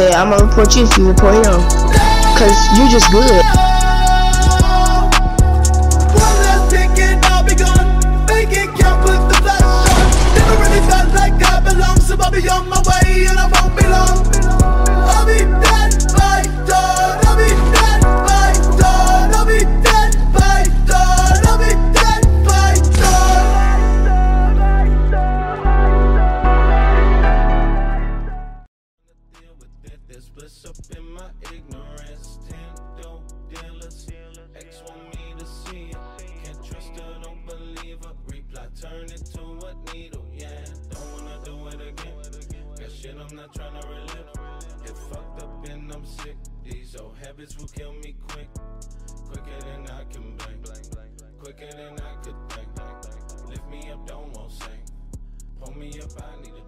Said, I'm gonna report you if you report him. Cause you just good. With bliss up in my ignorance. Ten dope dealers. X want me to see it. Can't trust her, don't believe her. Reply turn into a needle. Yeah, don't wanna do it again. Got shit I'm not trying to relive. Get fucked up and I'm sick. These old habits will kill me quick. Quicker than I can blink. Quicker than I could think. Lift me up, don't want sink. Pull me up, I need.